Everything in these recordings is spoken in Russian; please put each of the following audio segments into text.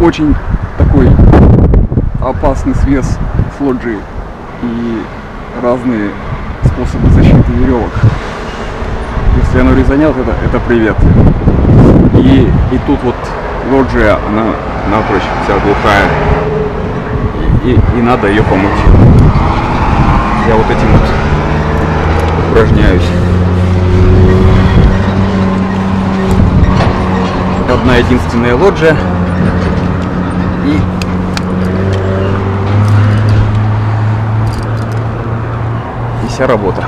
очень такой опасный свес с лоджии и разные способы защиты веревок. Если оно резанет, это, это привет. И, и тут вот лоджия, она напрочь вся глухая. И, и, и надо ее помыть. Я вот этим вот упражняюсь. Одна единственная лоджия. И и вся работа.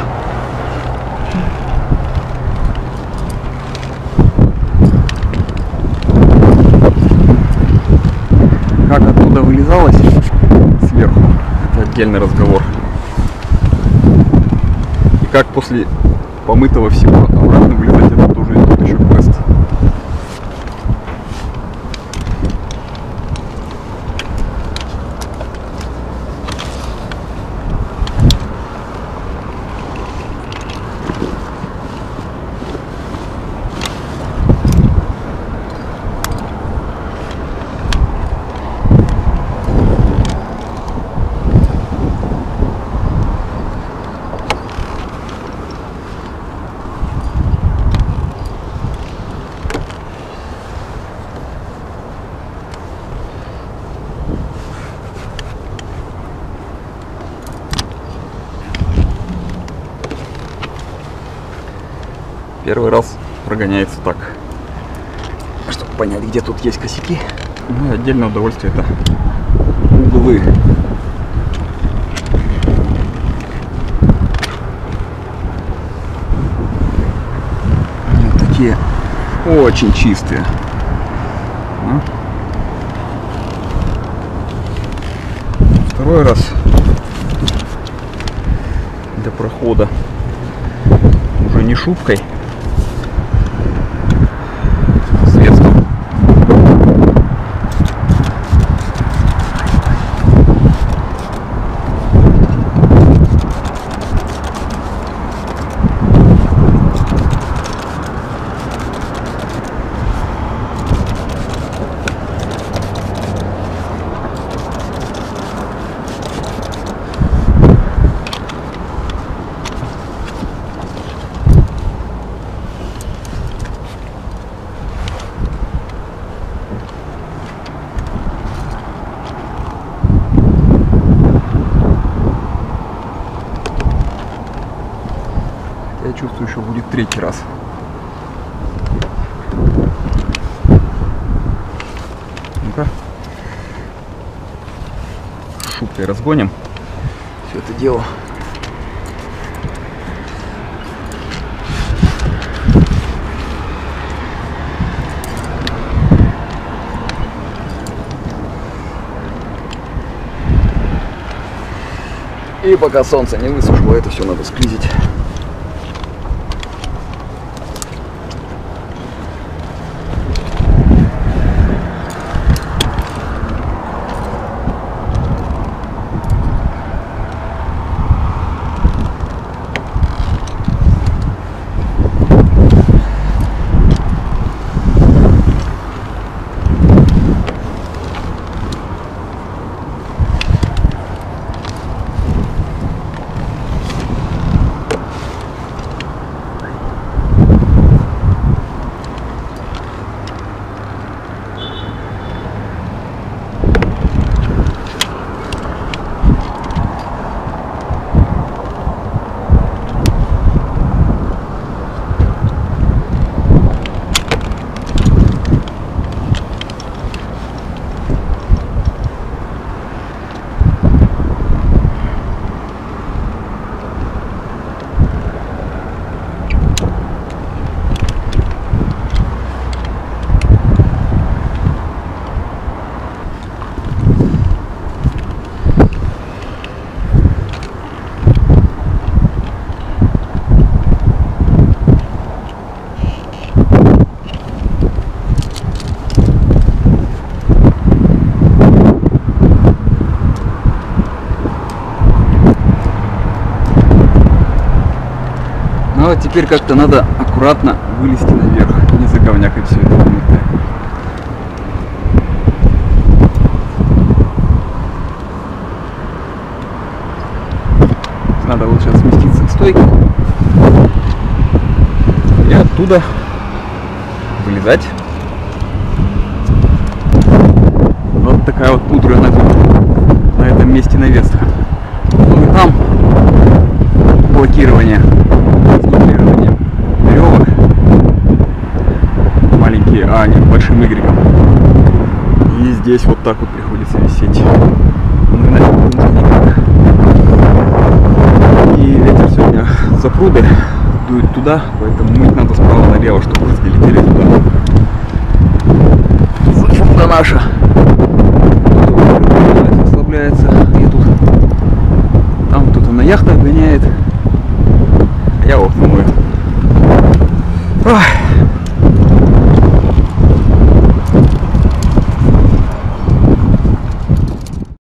Как оттуда вылезалось сверху, это отдельный разговор. И как после помытого всего обратно вылезать, это тоже тот еще квест. Первый раз прогоняется так. Чтобы понять, где тут есть косяки. Ну и отдельное удовольствие это углы. Вот такие очень чистые. А? Второй раз до прохода уже не шубкой, средством. Я чувствую, еще будет третий раз. Ну-ка. Шубкой разгоним все это дело. И пока солнце не высохло, это все надо склизить. теперь как-то надо аккуратно вылезти наверх, не заговнякать все это помытое. Надо лучше сместиться к стойке и оттуда вылезать. Вот такая вот мудрая нога на этом месте навеска. Ну и там блокирование блокирование веревок маленькие, а не большим игреком. И здесь вот так вот приходится висеть. И ветер сегодня за пруды дует туда, поэтому мыть надо справа налево, чтобы брызги летели туда. Фунда наша. Ослабляется. И тут там кто-то на яхтах гоняет. Ôi.